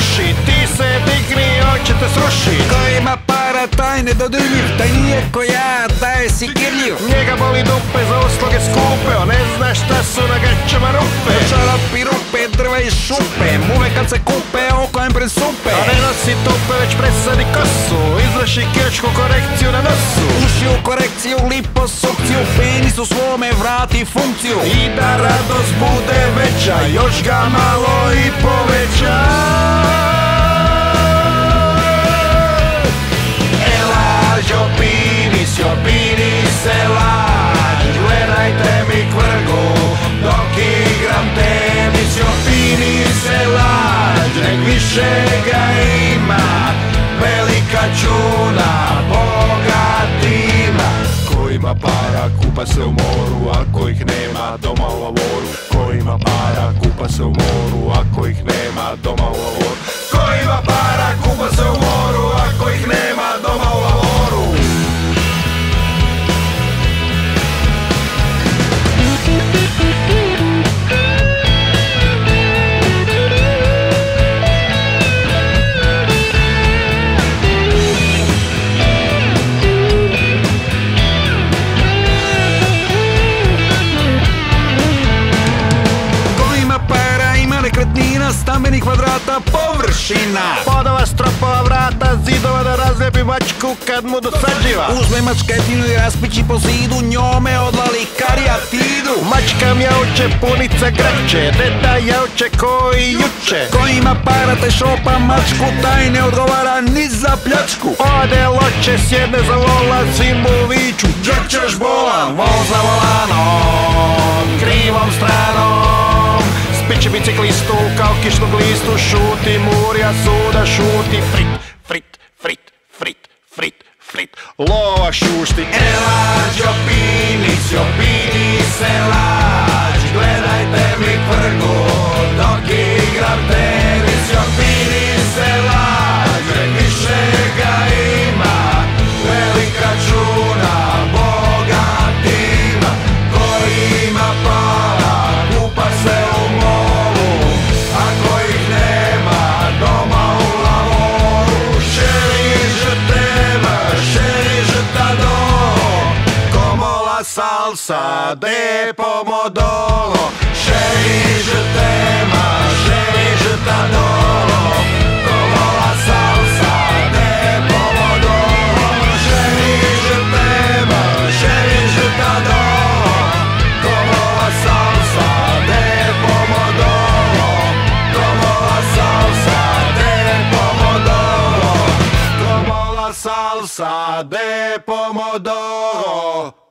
ruši Ti se digni, on će te sruši Ko ima para taj nedodirljiv Taj nije ko ja, taj je sikirljiv Njega boli dupe za usluge skupe On ne zna šta su na gaćama rupe. Čarapi rupe, drva i šupe Muve kad se kupe, oko im presupe. A ne nosi tupe, već presadi kosu Izvrši kiruršku korekciju na nosu. Uši u korekciju, liposukciju Penis u svome vrati funkciju. I da radost bude veća Još ga malo i poveća. Elađo pinis, jo pinis elađ Gledajte mi kvrgu dok igram tenis. Jo pinis nek više ga ima Velika čuna, bogatima Ko ima para, kupa se u moru Ako ih nema, doma u lavoru Ko ima para, kupa se u moru Ako ih nema, doma u lavoru Ko ima para, površina. Podova, stropova, vrata, zidova Da razlijepi mačku kad mu dosađiva. Uzme mačketinu i raspići po zidu Njome odlali karijatidu. Mačka mjauče, punica grače Deta jauče koji juče. Ko ima para te šopa mačku Taj ne odgovara ni za pljačku. Ode loče, sjedne za vola Zimu viču, Džak ćeš bolan, vol za volanom krivom stranom biciklistu kao kišnog listu Šuti murja suda, šuti Frit, frit, frit, frit, frit, frit. Lova šušti. Elađ, opinis, opinis, elađ Como la salsa de pomodoro Como la salsa de pomodoro